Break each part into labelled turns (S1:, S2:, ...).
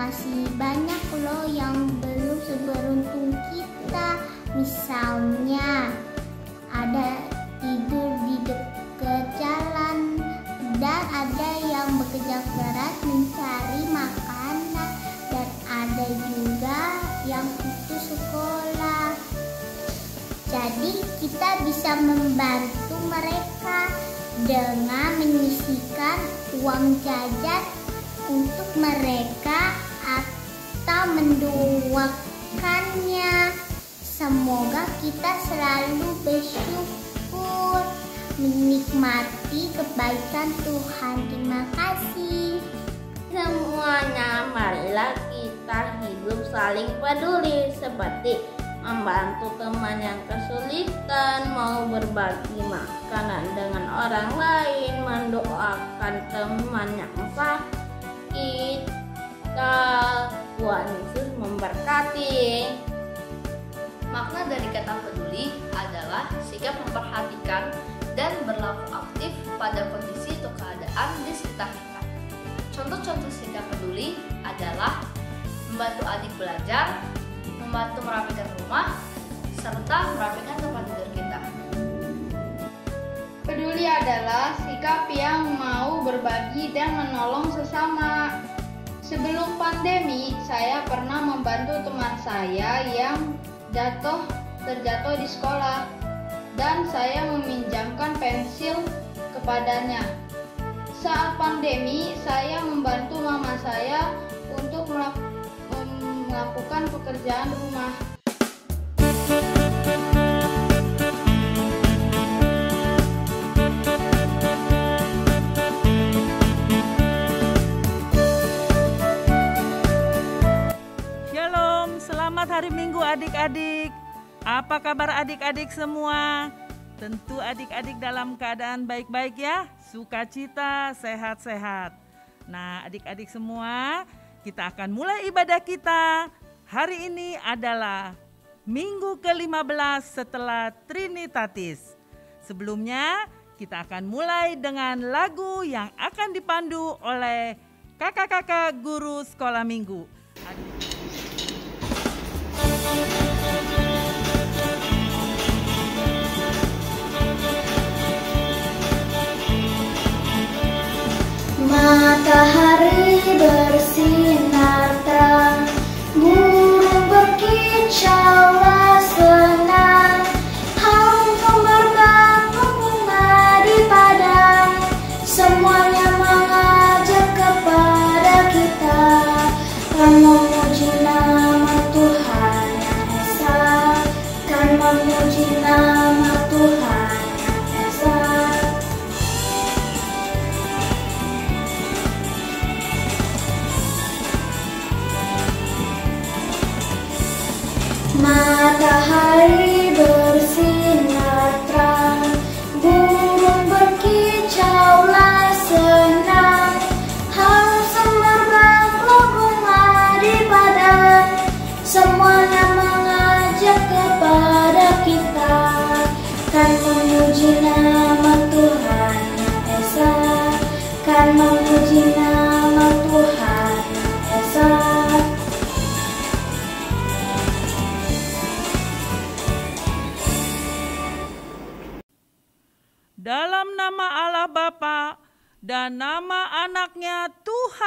S1: Masih banyak loh yang belum seberuntung kita. Misalnya ada tidur di dekat jalan dan ada yang bekerja keras mencari makanan dan ada juga yang putus sekolah. Jadi kita bisa membantu mereka dengan menyisikan uang jajan untuk mereka atau mendoakannya. Semoga kita selalu bersyukur menikmati kebaikan Tuhan. Terima kasih.
S2: Semuanya, marilah kita hidup saling peduli seperti membantu teman yang kesulitan, mau berbagi makanan dengan orang lain, mendoakan teman yang sakit. Tuhan Yesus memberkati.
S3: Makna dari kata peduli adalah sikap memperhatikan dan berlaku aktif pada kondisi atau keadaan di sekitar kita. Contoh-contoh sikap peduli adalah membantu adik belajar, membantu merapikan rumah, serta merapikan tempat tidur kita.
S4: Peduli adalah sikap yang mau berbagi dan menolong sesama. Sebelum pandemi, saya pernah membantu teman saya yang jatuh terjatuh di sekolah dan saya meminjamkan pensil kepadanya. Saat pandemi, saya membantu mama saya untuk melakukan pekerjaan rumah.
S5: Hari Minggu adik-adik. Apa kabar adik-adik semua? Tentu adik-adik dalam keadaan baik-baik ya, sukacita, sehat-sehat. Nah, adik-adik semua, kita akan mulai ibadah kita. Hari ini adalah minggu ke-15 setelah Trinitatis. Sebelumnya, kita akan mulai dengan lagu yang akan dipandu oleh kakak-kakak guru sekolah minggu.
S1: Matahari bersinar terang, burung berkicaulah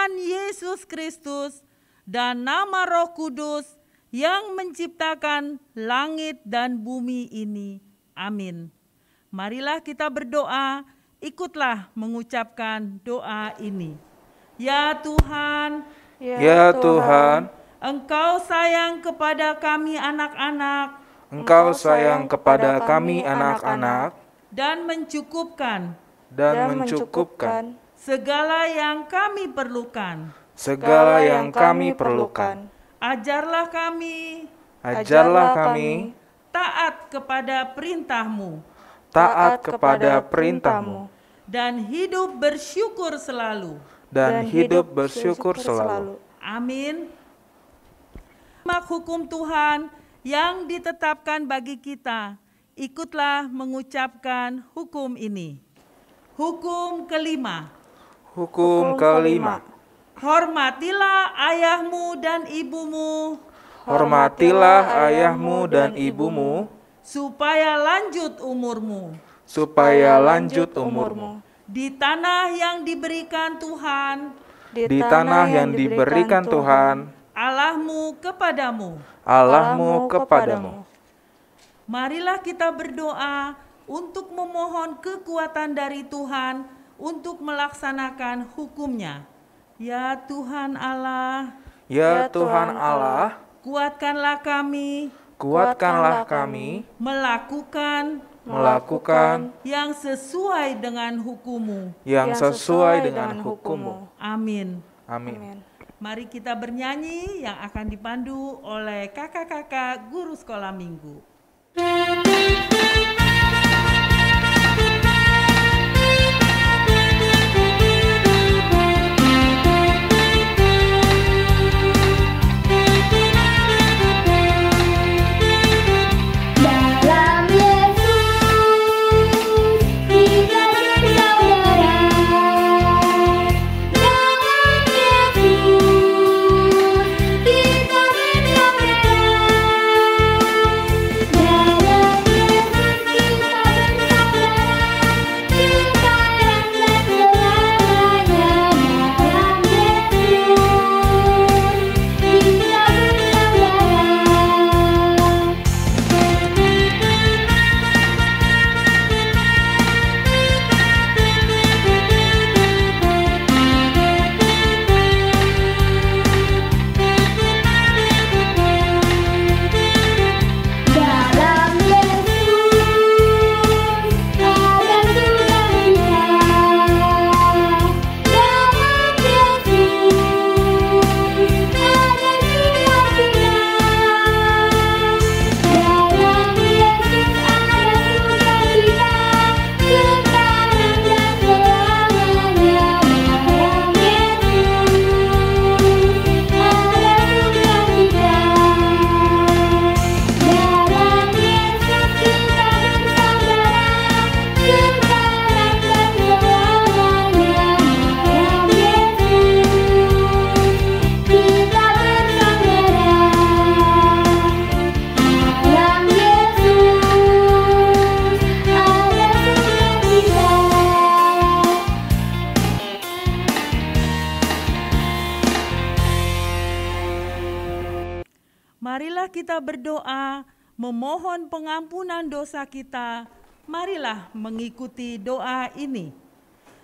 S1: Tuhan
S5: Yesus Kristus dan nama Roh Kudus yang menciptakan langit dan bumi ini. Amin. Marilah kita berdoa, ikutlah mengucapkan doa ini. Ya Tuhan,
S6: Ya Tuhan,
S5: Engkau sayang kepada kami anak-anak.
S6: Engkau sayang kepada kami anak-anak.
S5: dan mencukupkan.
S6: Dan mencukupkan
S5: segala yang kami perlukan.
S6: segala yang kami perlukan.
S5: Ajarlah kami
S6: Ajarlah kami
S5: taat kepada perintahmu
S6: taat kepada perintahmu
S5: dan hidup bersyukur selalu.
S6: dan hidup bersyukur selalu.
S5: Amin. menyimak hukum Tuhan yang ditetapkan bagi kita, ikutlah mengucapkan hukum ini. Hukum kelima,
S6: Hukum kelima.
S5: hormatilah ayahmu dan ibumu.
S6: Hormatilah ayahmu dan ibumu.
S5: Supaya lanjut umurmu.
S6: Supaya lanjut umurmu.
S5: Di tanah yang diberikan Tuhan.
S6: Di tanah yang diberikan Tuhan.
S5: Allahmu kepadamu.
S6: Allahmu kepadamu.
S5: Marilah kita berdoa untuk memohon kekuatan dari Tuhan untuk melaksanakan hukumnya. Ya Tuhan Allah,
S6: Ya Tuhan Allah,
S5: kuatkanlah kami
S6: kuatkanlah kami
S5: melakukan
S6: melakukan
S5: yang sesuai dengan hukumu.
S6: yang sesuai dengan hukummu.
S5: Amin.
S6: Amin.
S5: Mari kita bernyanyi yang akan dipandu oleh kakak-kakak guru sekolah minggu.
S1: Dalam kita
S5: berdoa, memohon pengampunan dosa kita. Marilah mengikuti doa ini.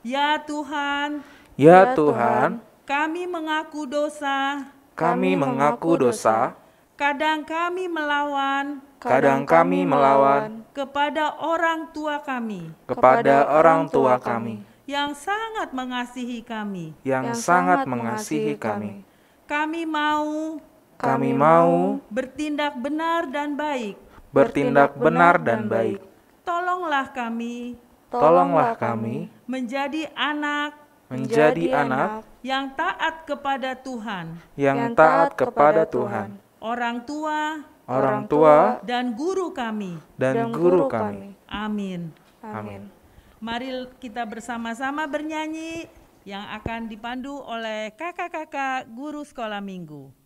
S5: Ya Tuhan,
S6: Ya Tuhan,
S5: kami mengaku dosa,
S6: kami mengaku dosa,
S5: kadang kami melawan
S6: kadang kami melawan
S5: kepada orang tua kami
S6: kepada orang tua kami
S5: yang sangat mengasihi kami.
S6: yang sangat mengasihi kami.
S5: Kami mau
S6: Kami mau
S5: bertindak benar dan baik.
S6: bertindak benar dan baik.
S5: Tolonglah kami
S6: Tolonglah kami
S5: menjadi anak
S6: menjadi anak
S5: yang taat kepada Tuhan,
S6: yang taat kepada Tuhan,
S5: orang tua,
S6: orang tua,
S5: dan guru kami.
S6: dan guru kami.
S5: Amin.
S6: Amin.
S5: Mari kita bersama-sama bernyanyi yang akan dipandu oleh kakak-kakak guru sekolah minggu.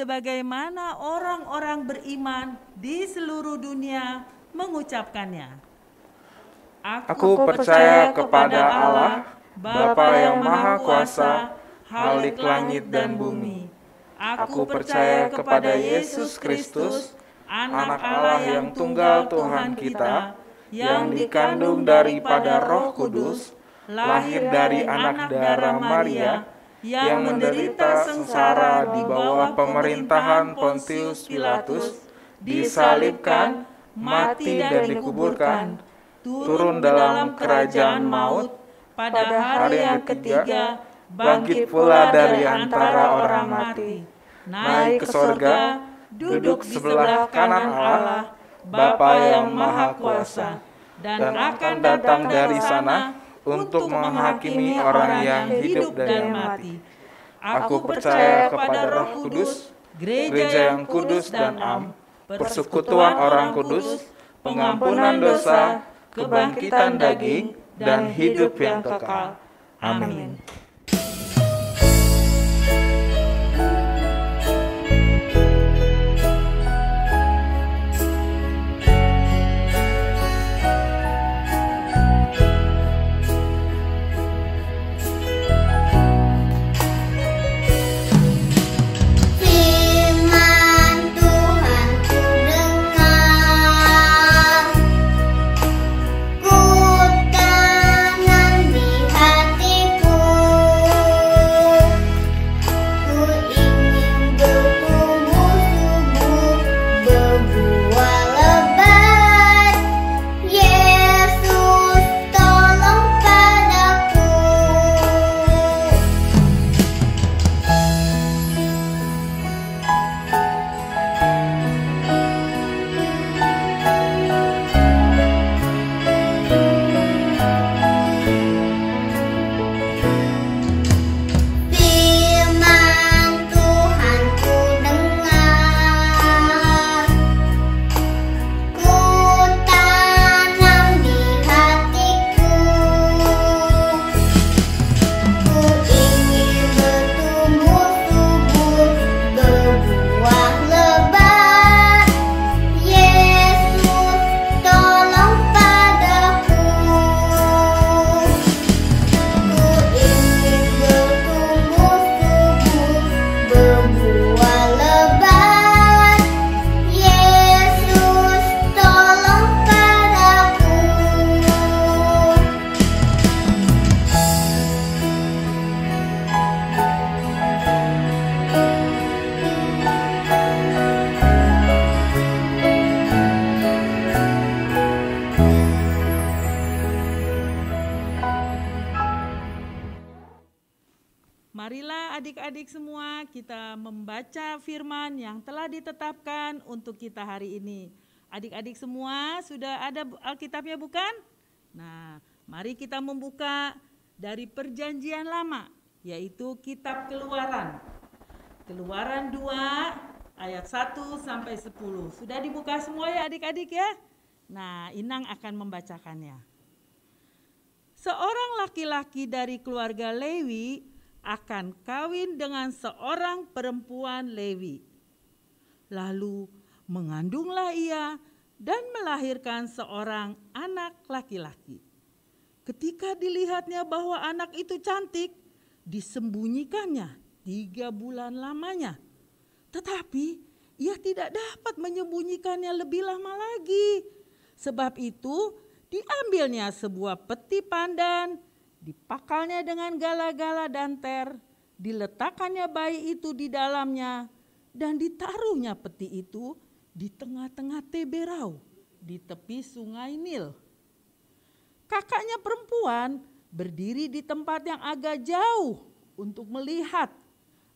S5: Sebagaimana orang-orang beriman di seluruh dunia mengucapkannya.
S6: Aku percaya kepada Allah, Bapa yang Maha Kuasa, Halik langit dan bumi. Aku percaya kepada Yesus Kristus, Anak Allah yang tunggal Tuhan kita, yang dikandung daripada Roh Kudus, lahir dari anak darah Maria, yang menderita sengsara di bawah pemerintahan Pontius Pilatus, disalibkan, mati dan dikuburkan, turun dalam kerajaan maut, pada hari yang ketiga bangkit pula dari antara orang mati, naik ke sorga, duduk sebelah kanan Allah, Bapa yang Maha Kuasa, dan akan datang dari sana untuk menghakimi orang yang hidup dan mati. Aku percaya kepada Roh Kudus, gereja yang kudus dan am, persekutuan orang kudus, pengampunan dosa, kebangkitan daging, dan hidup yang kekal. Amin.
S5: Marilah adik-adik semua kita membaca firman yang telah ditetapkan untuk kita hari ini. Adik-adik semua sudah ada Alkitabnya bukan? Nah, mari kita membuka dari perjanjian lama, yaitu kitab keluaran. Keluaran 2 ayat 1 sampai 10. Sudah dibuka semua ya adik-adik ya? Nah, Inang akan membacakannya. Seorang laki-laki dari keluarga Lewi akan kawin dengan seorang perempuan Lewi. Lalu mengandunglah ia dan melahirkan seorang anak laki-laki. Ketika dilihatnya bahwa anak itu cantik, disembunyikannya tiga bulan lamanya. Tetapi ia tidak dapat menyembunyikannya lebih lama lagi. Sebab itu diambilnya sebuah peti pandan, dipakalnya dengan gala-gala dan ter, diletakkannya bayi itu di dalamnya, dan ditaruhnya peti itu di tengah-tengah Teberau, di tepi sungai Nil. Kakaknya perempuan berdiri di tempat yang agak jauh untuk melihat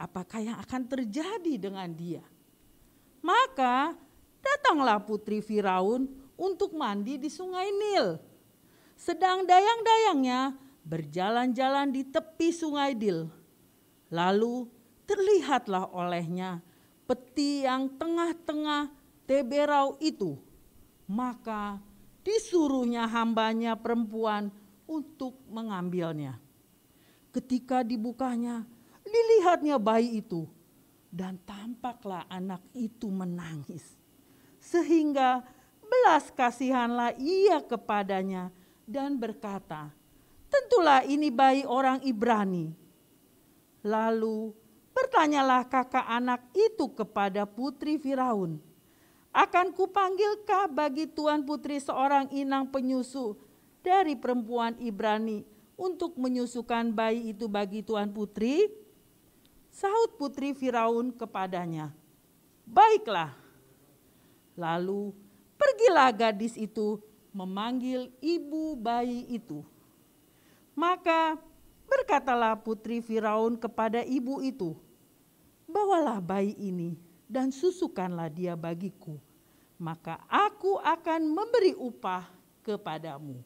S5: apakah yang akan terjadi dengan dia. Maka datanglah putri Firaun untuk mandi di sungai Nil. Sedang dayang-dayangnya berjalan-jalan di tepi sungai Nil. Lalu terlihatlah olehnya peti yang tengah-tengah Teberau itu. Maka disuruhnya hambanya perempuan untuk mengambilnya. Ketika dibukanya, dilihatnya bayi itu dan tampaklah anak itu menangis. Sehingga belas kasihanlah ia kepadanya dan berkata, Tentulah ini bayi orang Ibrani. Lalu bertanyalah kakak anak itu kepada putri Firaun. Akan kupanggilkah bagi tuan putri seorang inang penyusu dari perempuan Ibrani untuk menyusukan bayi itu bagi tuan putri? Sahut putri Firaun kepadanya, "Baiklah." Lalu pergilah gadis itu memanggil ibu bayi itu. Maka berkatalah putri Firaun kepada ibu itu, "Bawalah bayi ini dan susukanlah dia bagiku, maka aku akan memberi upah kepadamu."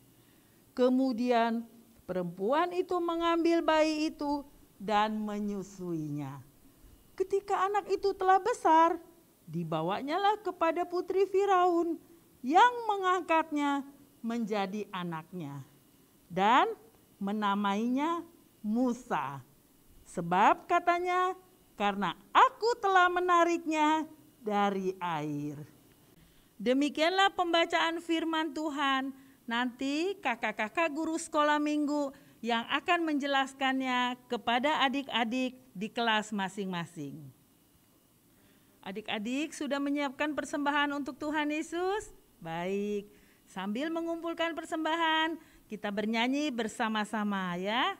S5: Kemudian perempuan itu mengambil bayi itu dan menyusuinya. Ketika anak itu telah besar, dibawanyalah kepada putri Firaun yang mengangkatnya menjadi anaknya dan menamainya Musa. Sebab katanya, karena aku telah menariknya dari air. Demikianlah pembacaan firman Tuhan. Nanti kakak-kakak guru sekolah minggu yang akan menjelaskannya kepada adik-adik di kelas masing-masing. Adik-adik sudah menyiapkan persembahan untuk Tuhan Yesus? Baik, sambil mengumpulkan persembahan, kita bernyanyi bersama-sama ya.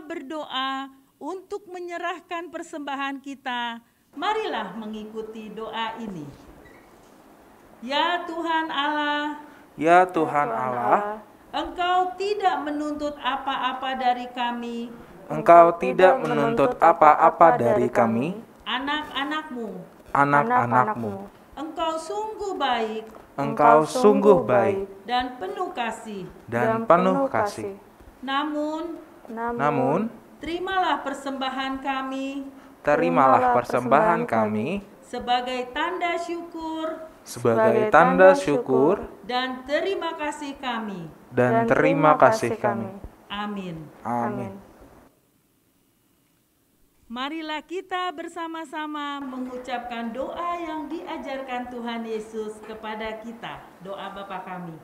S5: Kita berdoa untuk menyerahkan persembahan kita. Marilah mengikuti doa ini. Ya Tuhan Allah,
S6: Ya Tuhan Allah,
S5: Engkau tidak menuntut apa-apa dari kami,
S6: Engkau tidak menuntut apa-apa dari kami,
S5: anak-anakmu.
S6: anak-anakmu.
S5: Engkau sungguh baik
S6: Engkau sungguh baik
S5: dan penuh kasih.
S6: dan penuh kasih.
S5: Namun,
S6: Namun,
S5: terimalah persembahan kami
S6: terimalah persembahan kami
S5: sebagai tanda syukur
S6: sebagai tanda syukur
S5: dan terima kasih kami.
S6: dan terima kasih kami.
S5: Amin.
S6: Amin.
S5: Marilah kita bersama-sama mengucapkan doa yang diajarkan Tuhan Yesus kepada kita. Doa Bapa kami.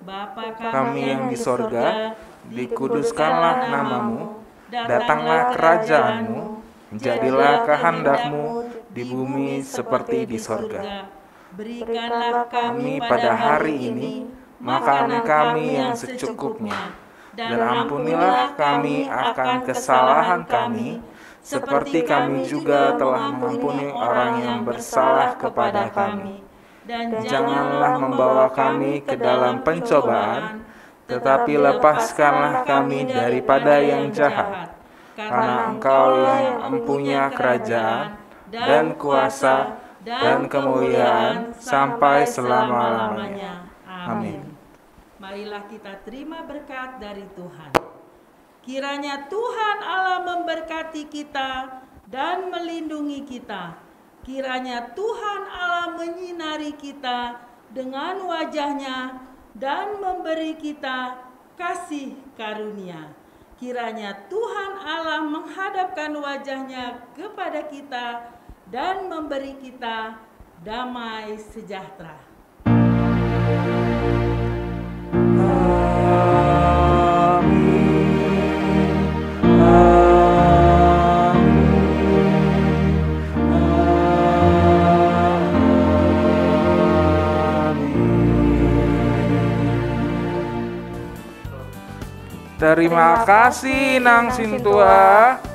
S5: Bapa
S6: Kami yang di sorga, dikuduskanlah namamu, datanglah kerajaanmu, menjadilah kehendakmu di bumi seperti di sorga.
S5: Berikanlah
S6: Kami pada hari ini makanan kami yang secukupnya, dan ampunilah kami akan kesalahan kami, seperti kami juga telah mengampuni orang yang bersalah kepada kami.
S5: Dan
S6: Janganlah membawa kami ke dalam pencobaan, tetapi lepaskanlah kami daripada yang jahat. Karena Engkau yang mempunyai kerajaan dan kuasa dan kemuliaan sampai selama-lamanya.
S5: Amin. Marilah kita terima berkat dari Tuhan. Kiranya Tuhan Allah memberkati kita dan melindungi kita. Kiranya Tuhan Allah menyinari kita dengan wajahnya dan memberi kita kasih karunia. Kiranya Tuhan Allah menghadapkan wajahnya kepada kita dan memberi kita damai sejahtera.
S6: Terima kasih Nang Sintua.
S5: Sama-sama.